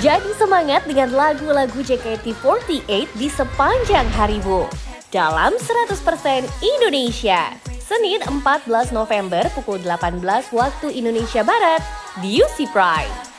Jadi semangat dengan lagu-lagu JKT48 di sepanjang harimu. Dalam 100% Indonesia. Senin 14 November pukul 18 waktu Indonesia Barat di UC Pride.